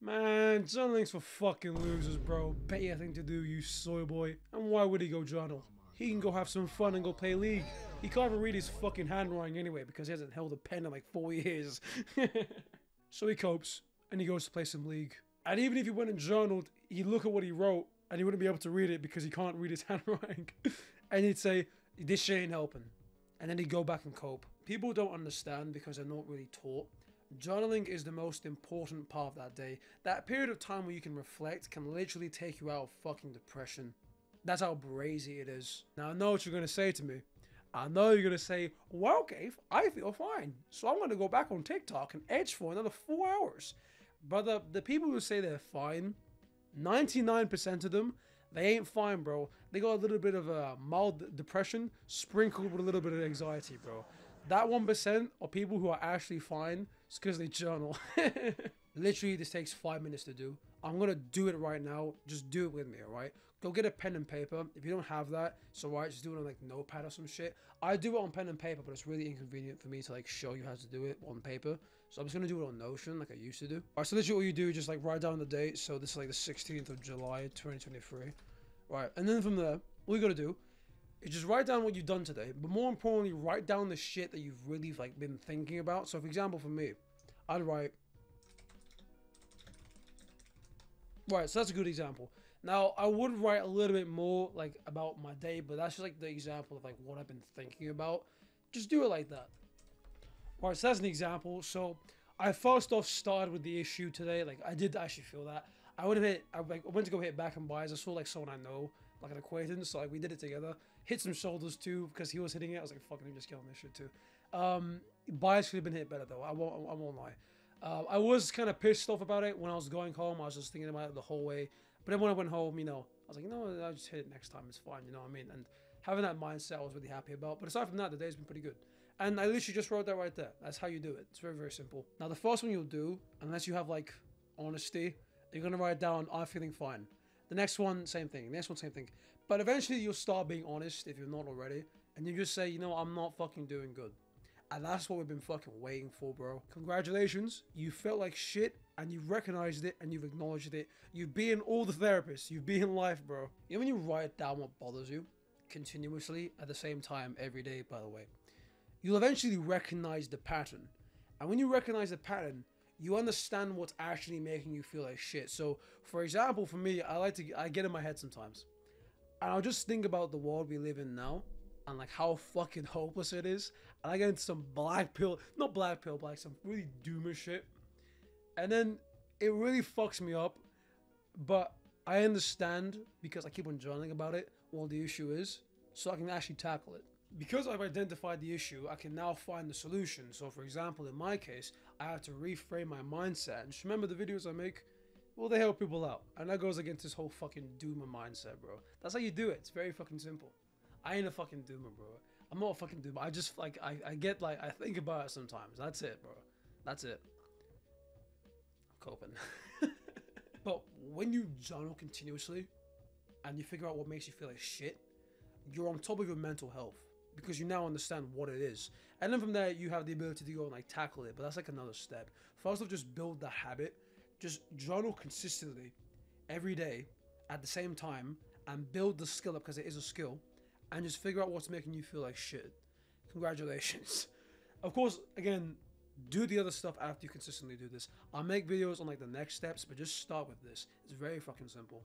Man, journaling's for fucking losers, bro. Bet Better thing to do, you soy boy. And why would he go journal? He can go have some fun and go play League. He can't even read his fucking handwriting anyway because he hasn't held a pen in like four years. so he copes and he goes to play some League. And even if he went and journaled, he'd look at what he wrote and he wouldn't be able to read it because he can't read his handwriting. and he'd say, this shit ain't helping. And then he'd go back and cope. People don't understand because they're not really taught. Journaling is the most important part of that day. That period of time where you can reflect can literally take you out of fucking depression. That's how brazy it is. Now I know what you're gonna say to me. I know you're gonna say, well, Kaif, I feel fine. So I'm gonna go back on TikTok and edge for another four hours. But the, the people who say they're fine, 99% of them, they ain't fine, bro. They got a little bit of a mild depression sprinkled with a little bit of anxiety, bro. That 1% of people who are actually fine is because they journal. Literally, this takes five minutes to do. I'm gonna do it right now. Just do it with me, alright? Go get a pen and paper. If you don't have that, it's alright. Just do it on like notepad or some shit. I do it on pen and paper, but it's really inconvenient for me to like show you how to do it on paper. So I'm just gonna do it on Notion like I used to do. Alright, so literally all you do is just like write down the date. So this is like the 16th of July, 2023. Right, and then from there, all you gotta do is just write down what you've done today. But more importantly, write down the shit that you've really like been thinking about. So for example, for me, I'd write Right, so that's a good example. Now, I would write a little bit more like about my day, but that's just like the example of like what I've been thinking about. Just do it like that. Right, so that's an example. So I first off started with the issue today. Like I did actually feel that. I would have hit. I, like, I went to go hit back and bis. I saw like someone I know, like an acquaintance. So like we did it together. Hit some shoulders too because he was hitting it. I was like, fucking, him, just killing this shit too. Um, bis could have been hit better though. I won't. I won't lie. Uh, I was kind of pissed off about it when I was going home. I was just thinking about it the whole way. But then when I went home, you know, I was like, know, I'll just hit it next time. It's fine. You know what I mean? And having that mindset, I was really happy about. But aside from that, the day's been pretty good. And I literally just wrote that right there. That's how you do it. It's very, very simple. Now, the first one you'll do, unless you have like honesty, you're going to write down, I'm feeling fine. The next one, same thing. The next one, same thing. But eventually you'll start being honest if you're not already. And you just say, you know, I'm not fucking doing good. And that's what we've been fucking waiting for, bro. Congratulations. You felt like shit and you've recognized it and you've acknowledged it. You've been all the therapists. You've been life, bro. You know when you write down what bothers you continuously at the same time every day, by the way, you'll eventually recognize the pattern. And when you recognize the pattern, you understand what's actually making you feel like shit. So, for example, for me, I like to I get in my head sometimes. And I'll just think about the world we live in now and like how fucking hopeless it is. And I get into some black pill, not black pill, but like some really doomer shit. And then it really fucks me up. But I understand because I keep on journaling about it what the issue is, so I can actually tackle it. Because I've identified the issue, I can now find the solution. So, for example, in my case, I have to reframe my mindset. And remember the videos I make, well, they help people out. And that goes against this whole fucking doomer mindset, bro. That's how you do it. It's very fucking simple. I ain't a fucking doomer, bro. I'm not a fucking doomer. I just like I, I get like I think about it sometimes. That's it, bro. That's it. I'm coping. but when you journal continuously and you figure out what makes you feel like shit, you're on top of your mental health because you now understand what it is. And then from there you have the ability to go and like tackle it. But that's like another step. First off, just build that habit. Just journal consistently every day at the same time and build the skill up because it is a skill and just figure out what's making you feel like shit. Congratulations. Of course, again, do the other stuff after you consistently do this. I'll make videos on like the next steps, but just start with this. It's very fucking simple.